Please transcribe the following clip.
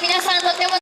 皆さんとても